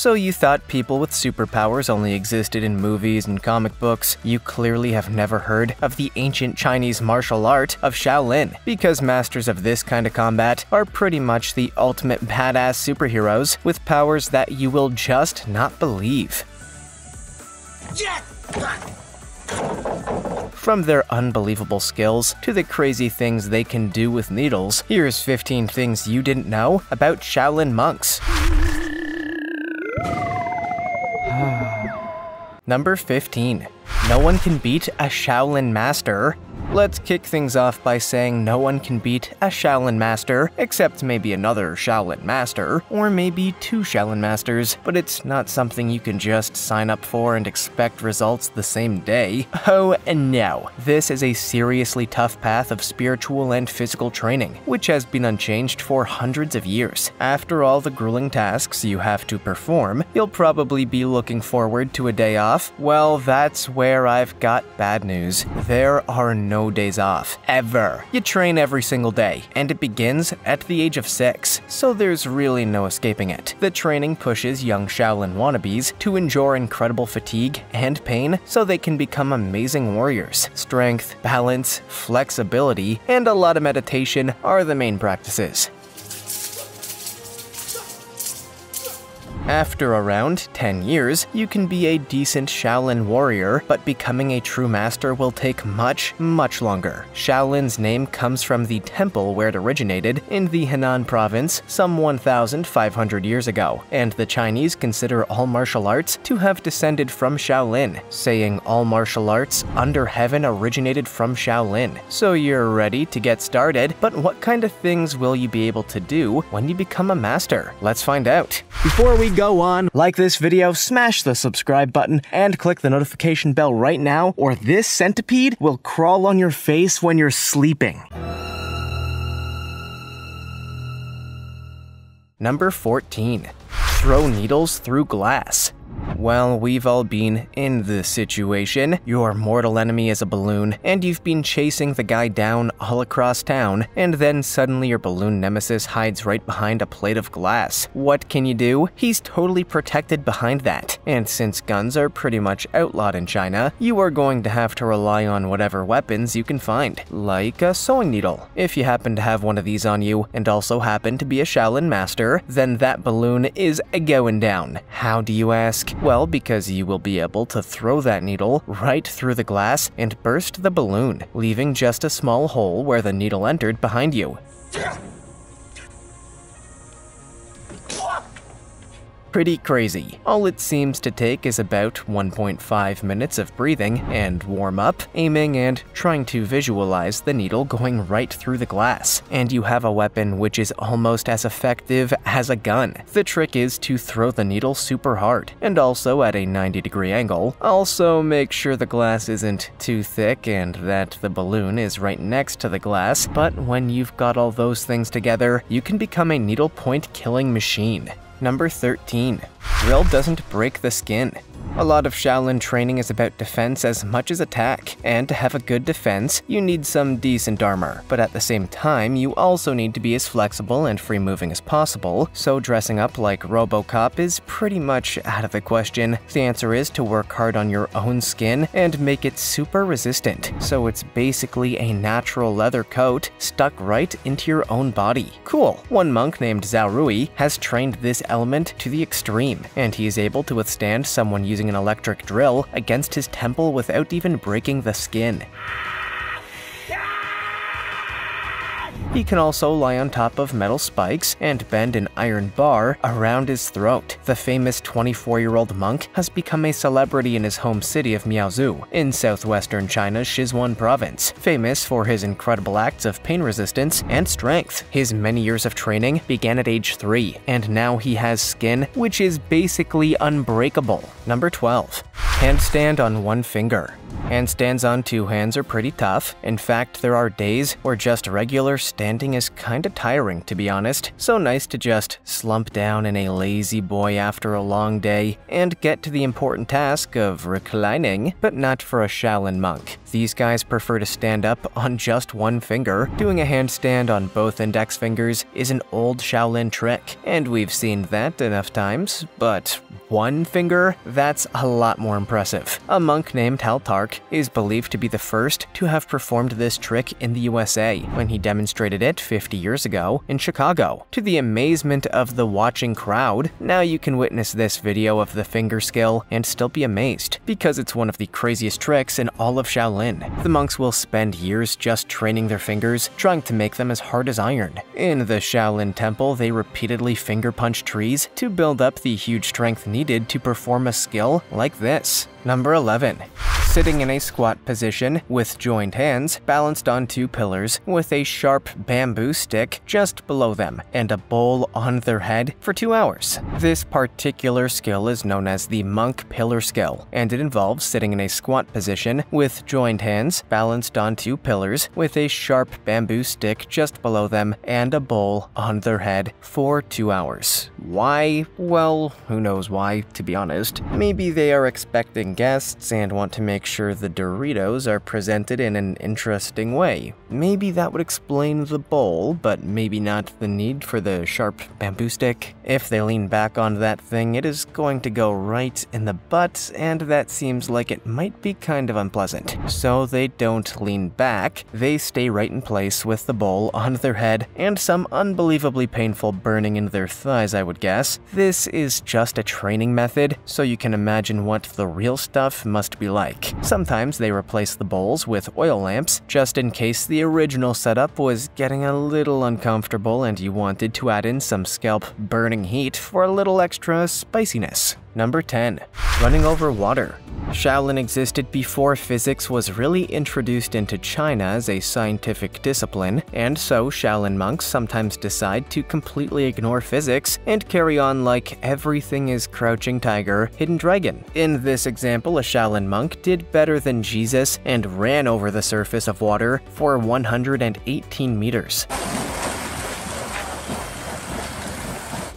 So you thought people with superpowers only existed in movies and comic books. You clearly have never heard of the ancient Chinese martial art of Shaolin, because masters of this kind of combat are pretty much the ultimate badass superheroes with powers that you will just not believe. From their unbelievable skills to the crazy things they can do with needles, here's 15 things you didn't know about Shaolin monks. Number 15. No one can beat a Shaolin master. Let's kick things off by saying no one can beat a Shaolin Master, except maybe another Shaolin Master, or maybe two Shaolin Masters, but it's not something you can just sign up for and expect results the same day. Oh, and no. This is a seriously tough path of spiritual and physical training, which has been unchanged for hundreds of years. After all the grueling tasks you have to perform, you'll probably be looking forward to a day off. Well, that's where I've got bad news. There are no no days off, ever. You train every single day, and it begins at the age of 6, so there's really no escaping it. The training pushes young Shaolin wannabes to endure incredible fatigue and pain so they can become amazing warriors. Strength, balance, flexibility, and a lot of meditation are the main practices. After around 10 years, you can be a decent Shaolin warrior, but becoming a true master will take much, much longer. Shaolin's name comes from the temple where it originated in the Henan province some 1,500 years ago, and the Chinese consider all martial arts to have descended from Shaolin, saying all martial arts under heaven originated from Shaolin. So you're ready to get started, but what kind of things will you be able to do when you become a master? Let's find out. Before we go on, like this video, smash the subscribe button, and click the notification bell right now, or this centipede will crawl on your face when you're sleeping. Number 14. Throw needles through glass. Well, we've all been in this situation. Your mortal enemy is a balloon, and you've been chasing the guy down all across town, and then suddenly your balloon nemesis hides right behind a plate of glass. What can you do? He's totally protected behind that. And since guns are pretty much outlawed in China, you are going to have to rely on whatever weapons you can find, like a sewing needle. If you happen to have one of these on you, and also happen to be a Shaolin master, then that balloon is a going down. How do you ask? Well, because you will be able to throw that needle right through the glass and burst the balloon, leaving just a small hole where the needle entered behind you. Pretty crazy. All it seems to take is about 1.5 minutes of breathing and warm up, aiming, and trying to visualize the needle going right through the glass. And you have a weapon which is almost as effective as a gun. The trick is to throw the needle super hard, and also at a 90 degree angle. Also, make sure the glass isn't too thick and that the balloon is right next to the glass, but when you've got all those things together, you can become a needlepoint killing machine. Number 13. Drill doesn't break the skin. A lot of Shaolin training is about defense as much as attack, and to have a good defense, you need some decent armor. But at the same time, you also need to be as flexible and free moving as possible, so dressing up like Robocop is pretty much out of the question. The answer is to work hard on your own skin and make it super resistant, so it's basically a natural leather coat stuck right into your own body. Cool. One monk named Zhao Rui has trained this element to the extreme, and he is able to withstand someone using an electric drill against his temple without even breaking the skin. He can also lie on top of metal spikes and bend an iron bar around his throat. The famous 24-year-old monk has become a celebrity in his home city of Miaozhou, in southwestern China's Sichuan province, famous for his incredible acts of pain resistance and strength. His many years of training began at age 3, and now he has skin which is basically unbreakable. Number 12. Handstand on one finger. Handstands on two hands are pretty tough. In fact, there are days where just regular standing is kinda tiring, to be honest. So nice to just slump down in a lazy boy after a long day and get to the important task of reclining, but not for a Shaolin monk. These guys prefer to stand up on just one finger. Doing a handstand on both index fingers is an old Shaolin trick, and we've seen that enough times, but one finger? That's a lot more impressive. A monk named Is believed to be the first to have performed this trick in the USA when he demonstrated it 50 years ago in Chicago. To the amazement of the watching crowd, now you can witness this video of the finger skill and still be amazed, because it's one of the craziest tricks in all of Shaolin. The monks will spend years just training their fingers, trying to make them as hard as iron. In the Shaolin Temple, they repeatedly finger punch trees to build up the huge strength needed to perform a skill like this. Number 11. Sitting in a squat position with joined hands balanced on two pillars with a sharp bamboo stick just below them and a bowl on their head for two hours. This particular skill is known as the monk pillar skill, and it involves sitting in a squat position with joined hands balanced on two pillars with a sharp bamboo stick just below them and a bowl on their head for two hours. Why? Well, who knows why, to be honest. Maybe they are expecting guests and want to make sure the Doritos are presented in an interesting way. Maybe that would explain the bowl, but maybe not the need for the sharp bamboo stick. If they lean back on that thing, it is going to go right in the butt, and that seems like it might be kind of unpleasant. So they don't lean back, they stay right in place with the bowl on their head and some unbelievably painful burning in their thighs, I would guess. This is just a training method, so you can imagine what the real stuff must be like. Sometimes they replace the bowls with oil lamps, just in case the original setup was getting a little uncomfortable and you wanted to add in some scalp burning heat for a little extra spiciness. Number 10. Running over water. Shaolin existed before physics was really introduced into China as a scientific discipline, and so Shaolin monks sometimes decide to completely ignore physics and carry on like everything is Crouching Tiger, Hidden Dragon. In this example, a Shaolin monk did better than Jesus and ran over the surface of water for 118 meters.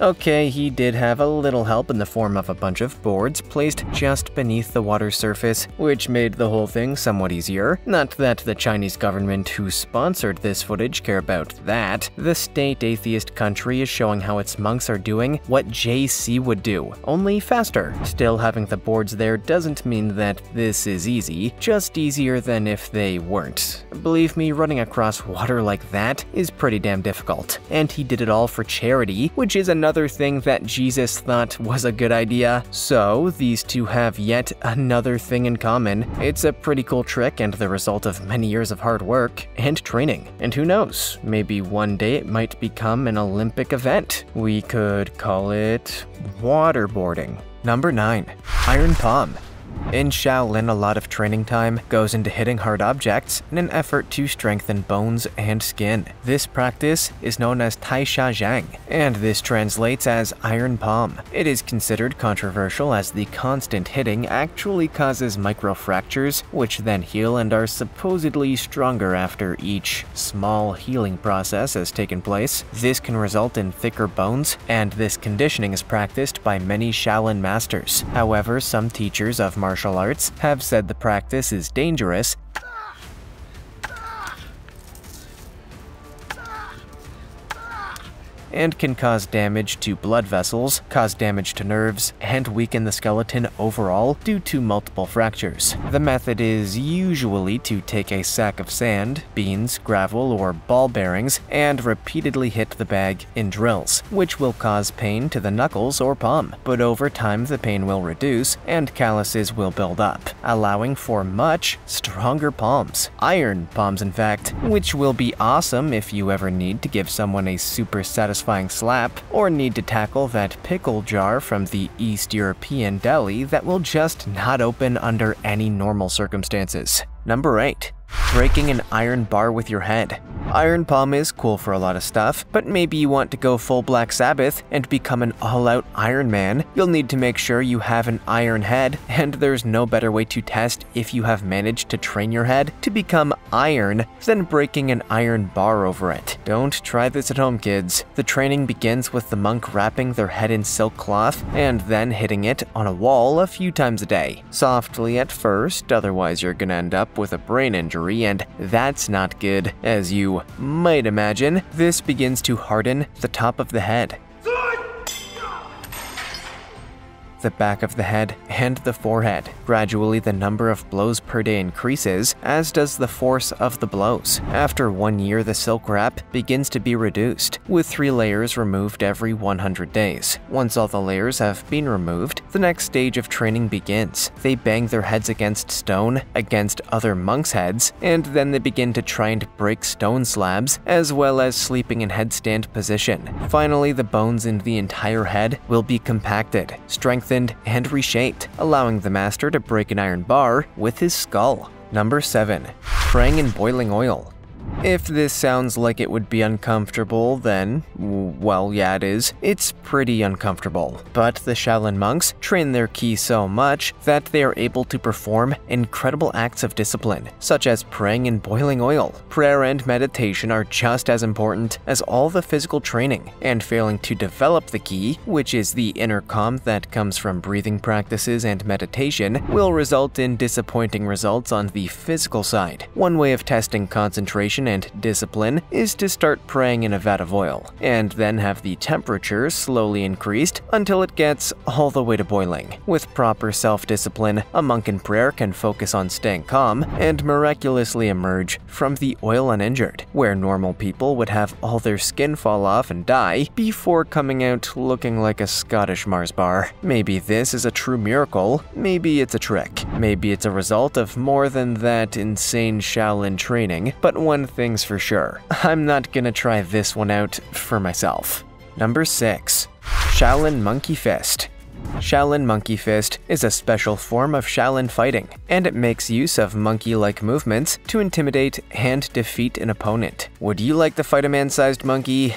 Okay, he did have a little help in the form of a bunch of boards placed just beneath the water surface, which made the whole thing somewhat easier. Not that the Chinese government who sponsored this footage care about that. The state atheist country is showing how its monks are doing what JC would do, only faster. Still having the boards there doesn't mean that this is easy, just easier than if they weren't. Believe me, running across water like that is pretty damn difficult. And he did it all for charity, which is another another thing that Jesus thought was a good idea. So, these two have yet another thing in common. It's a pretty cool trick and the result of many years of hard work and training. And who knows, maybe one day it might become an Olympic event. We could call it waterboarding. Number 9. Iron Palm. In Shaolin, a lot of training time goes into hitting hard objects in an effort to strengthen bones and skin. This practice is known as Tie Sha Zhang, and this translates as iron palm. It is considered controversial as the constant hitting actually causes microfractures, which then heal and are supposedly stronger after each small healing process has taken place. This can result in thicker bones, and this conditioning is practiced by many Shaolin masters. However, some teachers of martial arts have said the practice is dangerous and can cause damage to blood vessels, cause damage to nerves, and weaken the skeleton overall due to multiple fractures. The method is usually to take a sack of sand, beans, gravel, or ball bearings and repeatedly hit the bag in drills, which will cause pain to the knuckles or palm, but over time the pain will reduce and calluses will build up, allowing for much stronger palms. Iron palms, in fact, which will be awesome if you ever need to give someone a super satisfying satisfying slap, or need to tackle that pickle jar from the East European deli that will just not open under any normal circumstances. Number 8. Breaking an iron bar with your head. Iron Palm is cool for a lot of stuff, but maybe you want to go full Black Sabbath and become an all out Iron Man. You'll need to make sure you have an iron head, and there's no better way to test if you have managed to train your head to become iron than breaking an iron bar over it. Don't try this at home, kids. The training begins with the monk wrapping their head in silk cloth and then hitting it on a wall a few times a day. Softly at first, otherwise you're gonna end up with a brain injury, and that's not good. As you might imagine, this begins to harden the top of the head. The back of the head, and the forehead. Gradually, the number of blows per day increases, as does the force of the blows. After one year, the silk wrap begins to be reduced, with three layers removed every 100 days. Once all the layers have been removed, the next stage of training begins. They bang their heads against stone, against other monks' heads, and then they begin to try and break stone slabs, as well as sleeping in headstand position. Finally, the bones in the entire head will be compacted, strengthened strengthened and reshaped, allowing the master to break an iron bar with his skull. Number 7. Praying in boiling oil. If this sounds like it would be uncomfortable, then, well, yeah, it is. It's pretty uncomfortable. But the Shaolin monks train their ki so much that they are able to perform incredible acts of discipline, such as praying in boiling oil. Prayer and meditation are just as important as all the physical training, and failing to develop the ki, which is the inner calm that comes from breathing practices and meditation, will result in disappointing results on the physical side. One way of testing concentration and discipline is to start praying in a vat of oil, and then have the temperature slowly increased until it gets all the way to boiling. With proper self discipline, a monk in prayer can focus on staying calm and miraculously emerge from the oil uninjured, where normal people would have all their skin fall off and die before coming out looking like a Scottish Mars bar. Maybe this is a true miracle, maybe it's a trick, maybe it's a result of more than that insane Shaolin training, but one thing's for sure. I'm not gonna try this one out for myself. Number 6. Shaolin Monkey Fist. Shaolin Monkey Fist is a special form of Shaolin fighting, and it makes use of monkey-like movements to intimidate and defeat an opponent. Would you like to fight a man-sized monkey?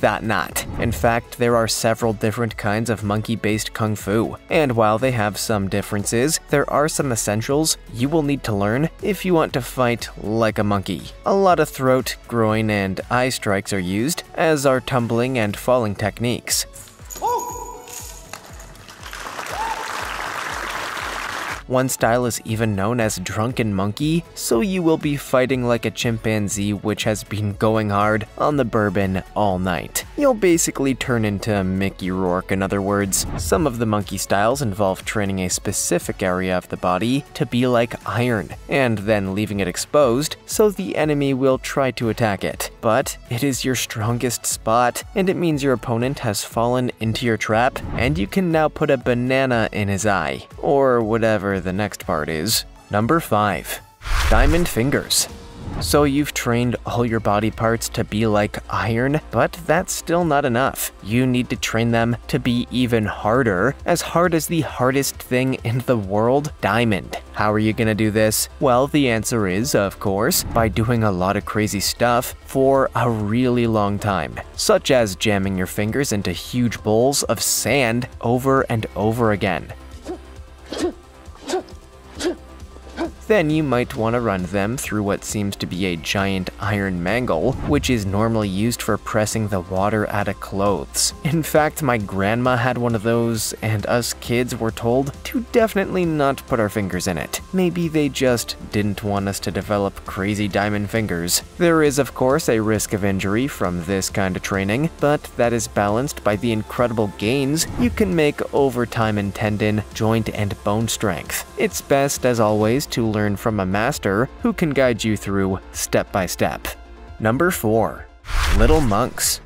That not. In fact, there are several different kinds of monkey-based kung fu, and while they have some differences, there are some essentials you will need to learn if you want to fight like a monkey. A lot of throat, groin, and eye strikes are used, as are tumbling and falling techniques. One style is even known as Drunken Monkey, so you will be fighting like a chimpanzee which has been going hard on the bourbon all night. You'll basically turn into Mickey Rourke in other words. Some of the monkey styles involve training a specific area of the body to be like iron, and then leaving it exposed so the enemy will try to attack it. But it is your strongest spot, and it means your opponent has fallen into your trap, and you can now put a banana in his eye, or whatever the next part is. Number 5. Diamond Fingers. So you've trained all your body parts to be like iron, but that's still not enough. You need to train them to be even harder, as hard as the hardest thing in the world, diamond. How are you gonna do this? Well, the answer is, of course, by doing a lot of crazy stuff for a really long time, such as jamming your fingers into huge bowls of sand over and over again. Then you might want to run them through what seems to be a giant iron mangle, which is normally used for pressing the water out of clothes. In fact, my grandma had one of those, and us kids were told to definitely not put our fingers in it. Maybe they just didn't want us to develop crazy diamond fingers. There is, of course, a risk of injury from this kind of training, but that is balanced by the incredible gains you can make over time in tendon, joint, and bone strength. It's best, as always, to learn from a master who can guide you through step by step. Number 4. Little Monks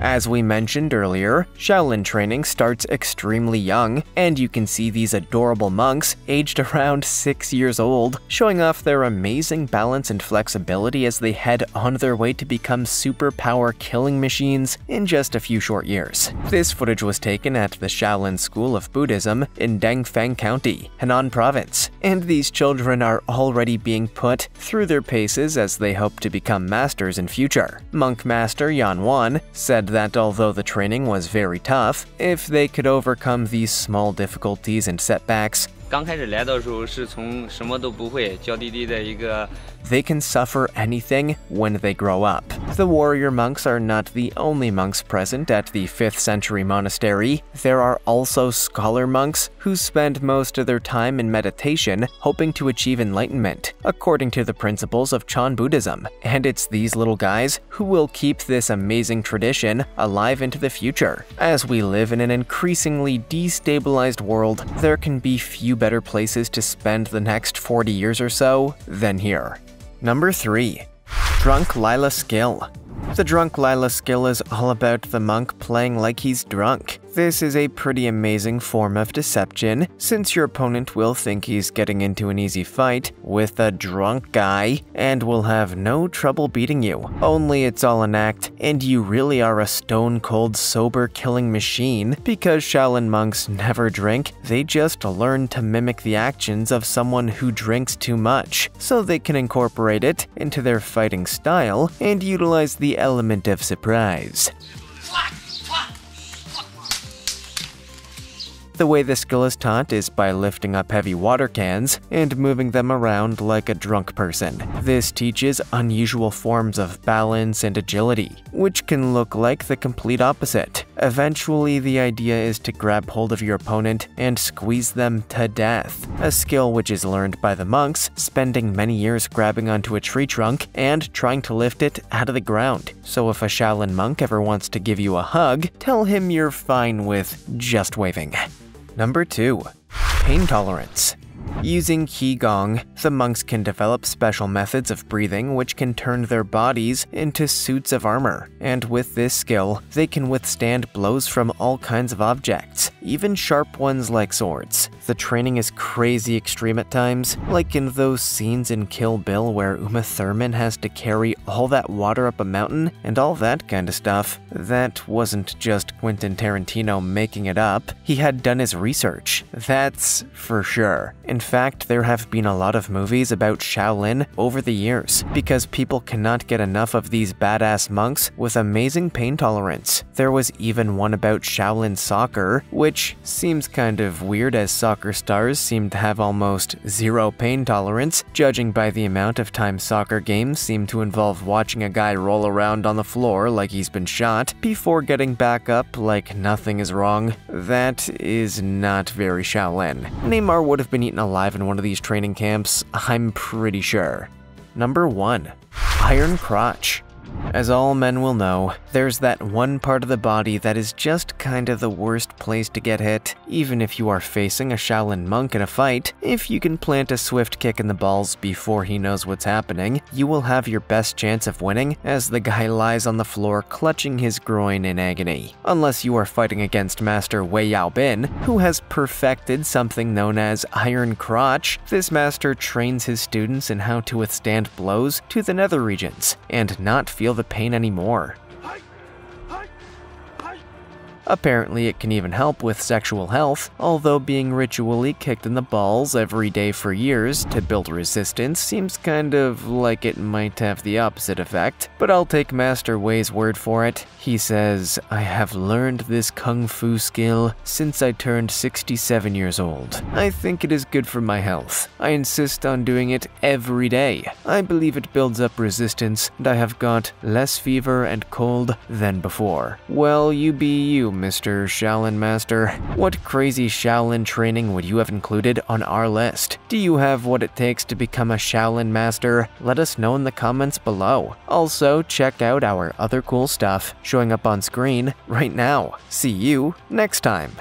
As we mentioned earlier, Shaolin training starts extremely young, and you can see these adorable monks aged around 6 years old, showing off their amazing balance and flexibility as they head on their way to become superpower killing machines in just a few short years. This footage was taken at the Shaolin School of Buddhism in Dengfeng County, Henan Province, and these children are already being put through their paces as they hope to become masters in future. Monk Master Yan Wan said that although the training was very tough, if they could overcome these small difficulties and setbacks, 刚开始来的时候是从什么都不会，娇滴滴的一个 they can suffer anything when they grow up. The warrior monks are not the only monks present at the 5th century monastery. There are also scholar monks who spend most of their time in meditation, hoping to achieve enlightenment, according to the principles of Chan Buddhism. And it's these little guys who will keep this amazing tradition alive into the future. As we live in an increasingly destabilized world, there can be few better places to spend the next 40 years or so than here. Number 3. Drunk Lila Skill The Drunk Lila skill is all about the monk playing like he's drunk. This is a pretty amazing form of deception, since your opponent will think he's getting into an easy fight with a drunk guy and will have no trouble beating you. Only it's all an act, and you really are a stone cold sober killing machine because Shaolin monks never drink, they just learn to mimic the actions of someone who drinks too much, so they can incorporate it into their fighting style and utilize the element of surprise. The way the skill is taught is by lifting up heavy water cans and moving them around like a drunk person. This teaches unusual forms of balance and agility, which can look like the complete opposite. Eventually, the idea is to grab hold of your opponent and squeeze them to death, a skill which is learned by the monks, spending many years grabbing onto a tree trunk and trying to lift it out of the ground. So if a Shaolin monk ever wants to give you a hug, tell him you're fine with just waving. Number 2. Pain Tolerance Using Qigong, the monks can develop special methods of breathing which can turn their bodies into suits of armor, and with this skill, they can withstand blows from all kinds of objects, even sharp ones like swords. The training is crazy extreme at times, like in those scenes in Kill Bill where Uma Thurman has to carry all that water up a mountain and all that kind of stuff. That wasn't just Quentin Tarantino making it up, he had done his research. That's for sure. In fact, there have been a lot of movies about Shaolin over the years, because people cannot get enough of these badass monks with amazing pain tolerance. There was even one about Shaolin soccer, which seems kind of weird as soccer stars seem to have almost zero pain tolerance, judging by the amount of time soccer games seem to involve watching a guy roll around on the floor like he's been shot, before getting back up like nothing is wrong. That is not very Shaolin. Neymar would have been eaten alive in one of these training camps, I'm pretty sure. Number 1. Iron Crotch as all men will know, there's that one part of the body that is just kinda the worst place to get hit. Even if you are facing a Shaolin monk in a fight, if you can plant a swift kick in the balls before he knows what's happening, you will have your best chance of winning as the guy lies on the floor clutching his groin in agony. Unless you are fighting against Master Wei Yaobin, who has perfected something known as Iron Crotch. This master trains his students in how to withstand blows to the nether regions and not feel the pain anymore. Apparently, it can even help with sexual health, although being ritually kicked in the balls every day for years to build resistance seems kind of like it might have the opposite effect. But I'll take Master Wei's word for it. He says, I have learned this kung fu skill since I turned 67 years old. I think it is good for my health. I insist on doing it every day. I believe it builds up resistance, and I have got less fever and cold than before. Well, you be you, Mr. Shaolin Master. What crazy Shaolin training would you have included on our list? Do you have what it takes to become a Shaolin Master? Let us know in the comments below. Also, check out our other cool stuff showing up on screen right now. See you next time.